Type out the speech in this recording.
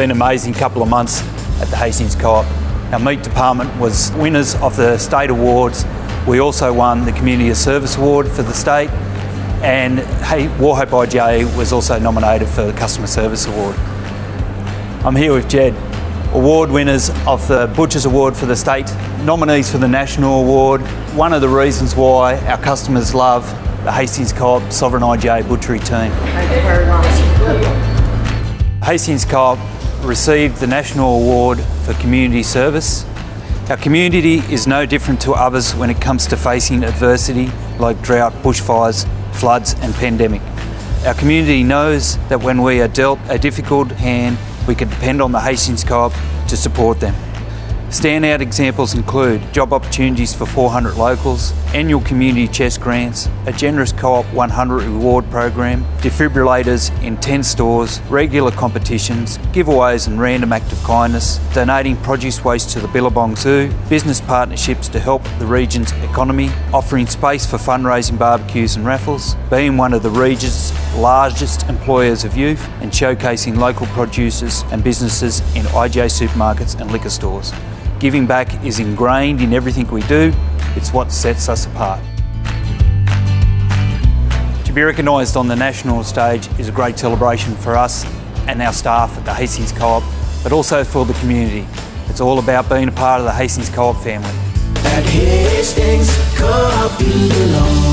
been an amazing couple of months at the Hastings Co-op. Our meat department was winners of the state awards. We also won the Community of Service Award for the state and hey, Wauchope IGA was also nominated for the Customer Service Award. I'm here with Jed, award winners of the Butchers Award for the state, nominees for the National Award. One of the reasons why our customers love the Hastings Co-op Sovereign IGA butchery team. Thank you very much. Hastings Co-op received the National Award for Community Service. Our community is no different to others when it comes to facing adversity like drought, bushfires, floods and pandemic. Our community knows that when we are dealt a difficult hand, we can depend on the Hastings Co-op to support them. Standout examples include job opportunities for 400 locals, annual community chess grants, a generous Co-op 100 reward program, defibrillators in 10 stores, regular competitions, giveaways and random act of kindness, donating produce waste to the Billabong Zoo, business partnerships to help the region's economy, offering space for fundraising barbecues and raffles, being one of the region's largest employers of youth and showcasing local producers and businesses in IGA supermarkets and liquor stores. Giving back is ingrained in everything we do. It's what sets us apart. To be recognised on the national stage is a great celebration for us and our staff at the Hastings Co-op, but also for the community. It's all about being a part of the Hastings Co-op family. At Hastings Co-op.